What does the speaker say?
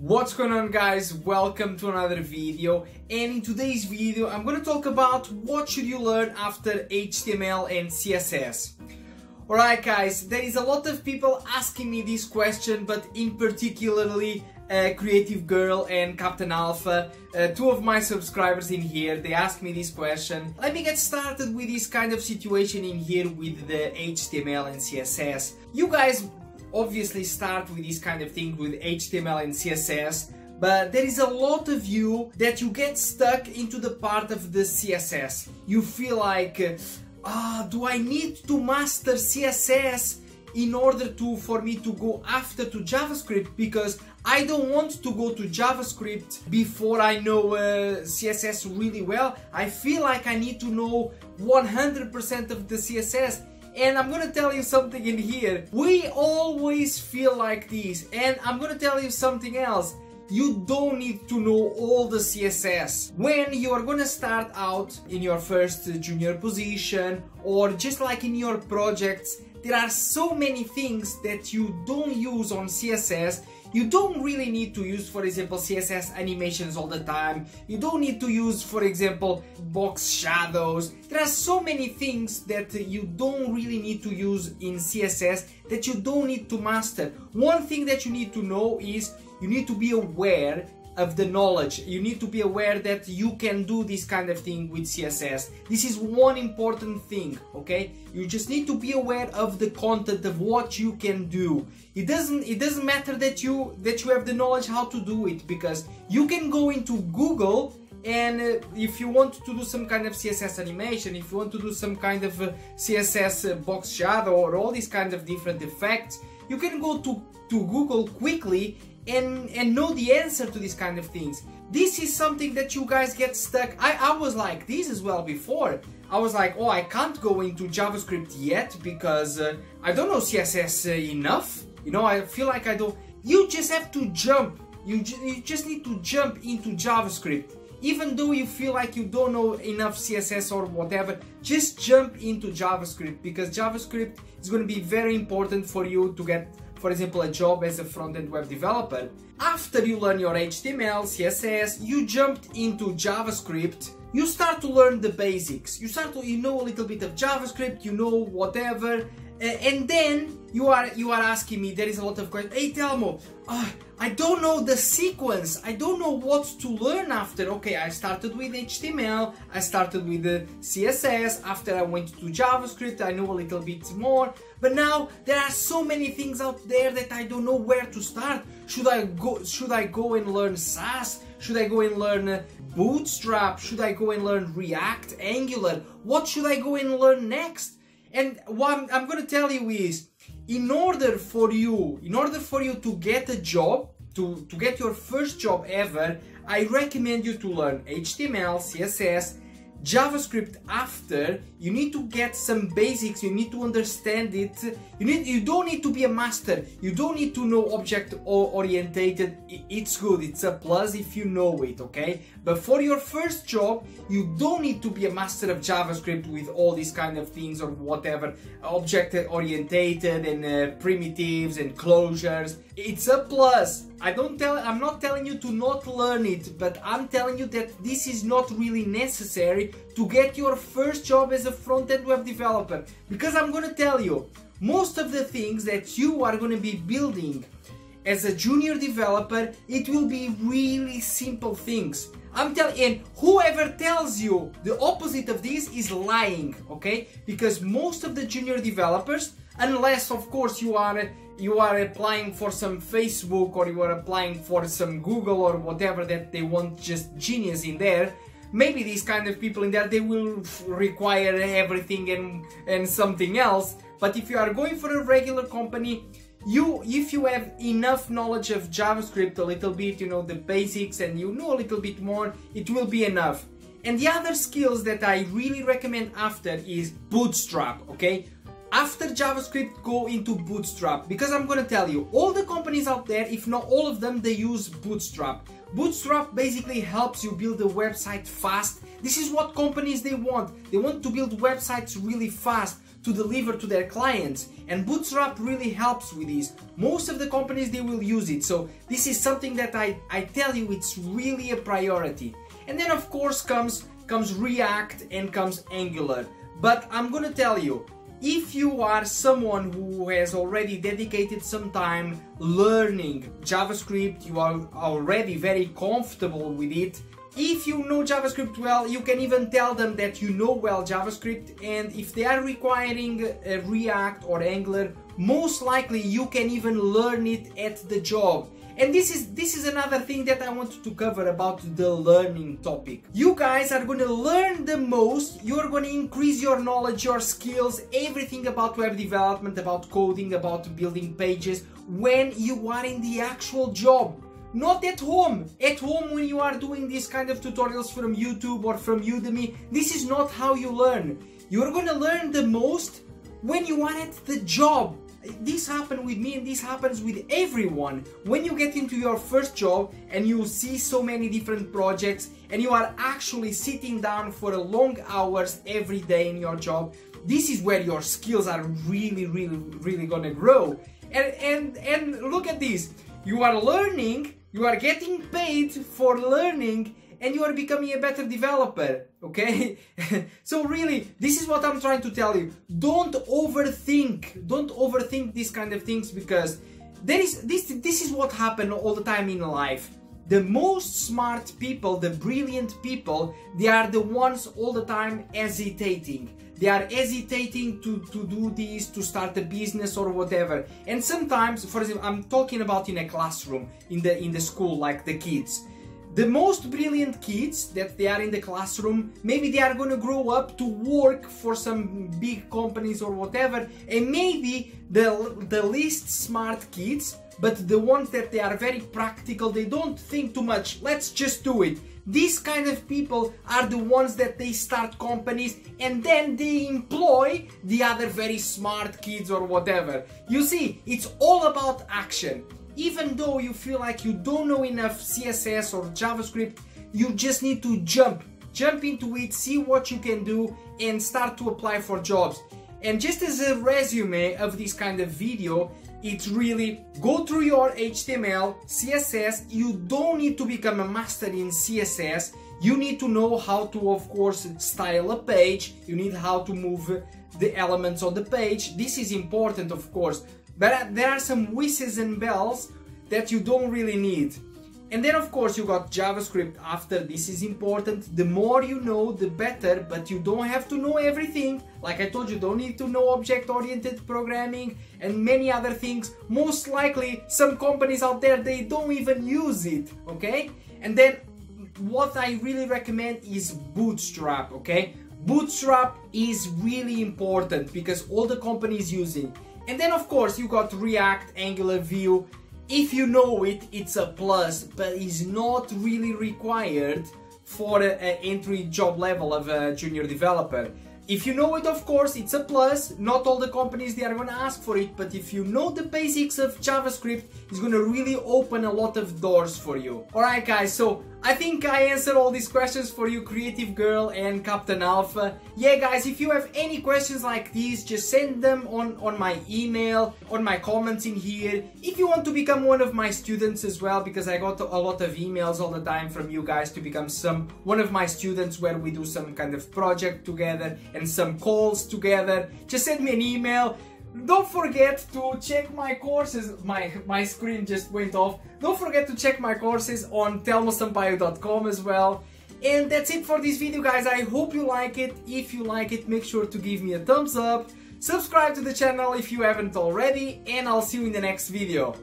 What's going on guys? Welcome to another video and in today's video I'm going to talk about what should you learn after HTML and CSS. Alright guys, there is a lot of people asking me this question but in particularly uh, Creative Girl and Captain Alpha, uh, two of my subscribers in here, they asked me this question. Let me get started with this kind of situation in here with the HTML and CSS. You guys obviously start with this kind of thing with HTML and CSS, but there is a lot of you that you get stuck into the part of the CSS. You feel like, ah, uh, do I need to master CSS in order to for me to go after to JavaScript because I don't want to go to JavaScript before I know uh, CSS really well. I feel like I need to know 100% of the CSS and I'm gonna tell you something in here. We always feel like this. And I'm gonna tell you something else. You don't need to know all the CSS. When you are gonna start out in your first junior position or just like in your projects, there are so many things that you don't use on CSS you don't really need to use, for example, CSS animations all the time. You don't need to use, for example, box shadows. There are so many things that you don't really need to use in CSS that you don't need to master. One thing that you need to know is you need to be aware of the knowledge. You need to be aware that you can do this kind of thing with CSS. This is one important thing, okay? You just need to be aware of the content of what you can do. It doesn't it doesn't matter that you that you have the knowledge how to do it because you can go into Google and uh, if you want to do some kind of CSS animation, if you want to do some kind of uh, CSS uh, box shadow or all these kinds of different effects, you can go to, to Google quickly and and know the answer to these kind of things. This is something that you guys get stuck. I, I was like this as well before. I was like, oh, I can't go into JavaScript yet because uh, I don't know CSS uh, enough. You know, I feel like I don't. You just have to jump. You, ju you just need to jump into JavaScript. Even though you feel like you don't know enough CSS or whatever, just jump into JavaScript because JavaScript is going to be very important for you to get for example, a job as a front-end web developer. After you learn your HTML, CSS, you jumped into JavaScript, you start to learn the basics. You start to, you know a little bit of JavaScript, you know whatever, and then you are you are asking me there is a lot of questions. Hey Telmo uh, I don't know the sequence. I don't know what to learn after. Okay I started with HTML I started with the CSS after I went to JavaScript I know a little bit more. But now there are so many things out there that I don't know where to start. Should I go should I go and learn Sass? Should I go and learn uh, Bootstrap? Should I go and learn React Angular? What should I go and learn next and what I'm, I'm gonna tell you is, in order for you, in order for you to get a job, to, to get your first job ever, I recommend you to learn HTML, CSS, JavaScript after, you need to get some basics, you need to understand it. You need you don't need to be a master. You don't need to know object oriented. It's good. It's a plus if you know it, okay? But for your first job, you don't need to be a master of JavaScript with all these kind of things or whatever, object orientated and uh, primitives and closures. It's a plus. I don't tell I'm not telling you to not learn it, but I'm telling you that this is not really necessary to get your first job as a front-end web developer. Because I'm gonna tell you, most of the things that you are gonna be building as a junior developer, it will be really simple things. I'm telling and whoever tells you the opposite of this is lying, okay? Because most of the junior developers, unless of course you are you are applying for some Facebook or you are applying for some Google or whatever that they want just genius in there, maybe these kind of people in there they will require everything and and something else. But if you are going for a regular company you if you have enough knowledge of javascript a little bit you know the basics and you know a little bit more it will be enough. And the other skills that i really recommend after is bootstrap okay after JavaScript go into Bootstrap because I'm gonna tell you all the companies out there if not all of them they use Bootstrap Bootstrap basically helps you build a website fast this is what companies they want they want to build websites really fast to deliver to their clients. And Bootstrap really helps with this. Most of the companies, they will use it. So this is something that I, I tell you, it's really a priority. And then of course comes, comes React and comes Angular. But I'm gonna tell you, if you are someone who has already dedicated some time learning JavaScript, you are already very comfortable with it, if you know JavaScript well, you can even tell them that you know well JavaScript and if they are requiring uh, React or Angular, most likely you can even learn it at the job. And this is this is another thing that I wanted to cover about the learning topic. You guys are going to learn the most, you're going to increase your knowledge, your skills, everything about web development, about coding, about building pages when you are in the actual job. Not at home. At home when you are doing these kind of tutorials from YouTube or from Udemy, this is not how you learn. You're to learn the most when you are at the job this happened with me and this happens with everyone. When you get into your first job and you see so many different projects and you are actually sitting down for long hours every day in your job, this is where your skills are really, really, really gonna grow. And, and, and look at this. You are learning, you are getting paid for learning and you are becoming a better developer okay? So really this is what i'm trying to tell you. Don't overthink. Don't overthink these kind of things because there is this this is what happens all the time in life the most smart people the brilliant people they are the ones all the time hesitating they are hesitating to, to do this, to start a business or whatever. And sometimes, for example, I'm talking about in a classroom, in the in the school, like the kids the most brilliant kids that they are in the classroom maybe they are going to grow up to work for some big companies or whatever and maybe the the least smart kids but the ones that they are very practical they don't think too much let's just do it these kind of people are the ones that they start companies and then they employ the other very smart kids or whatever you see it's all about action even though you feel like you don't know enough CSS or JavaScript, you just need to jump. Jump into it, see what you can do, and start to apply for jobs. And just as a resume of this kind of video, it's really go through your HTML, CSS. You don't need to become a master in CSS. You need to know how to, of course, style a page. You need how to move the elements on the page. This is important, of course. But there are some whistles and bells that you don't really need. And then of course you got JavaScript after, this is important. The more you know, the better, but you don't have to know everything. Like I told you, don't need to know object-oriented programming and many other things. Most likely, some companies out there, they don't even use it, okay? And then what I really recommend is Bootstrap, okay? Bootstrap is really important because all the companies using and then of course you got React, Angular, Vue. If you know it, it's a plus, but it's not really required for an entry job level of a junior developer. If you know it, of course, it's a plus. Not all the companies they are going to ask for it, but if you know the basics of JavaScript, it's to really open a lot of doors for you. Alright guys, so I think I answered all these questions for you, Creative Girl and Captain Alpha. Yeah guys, if you have any questions like these, just send them on, on my email, on my comments in here. If you want to become one of my students as well, because I got a lot of emails all the time from you guys to become some one of my students where we do some kind of project together and some calls together, just send me an email. Don't forget to check my courses. My my screen just went off. Don't forget to check my courses on telmosampaio.com as well. And that's it for this video guys. I hope you like it. If you like it, make sure to give me a thumbs up. Subscribe to the channel if you haven't already and I'll see you in the next video.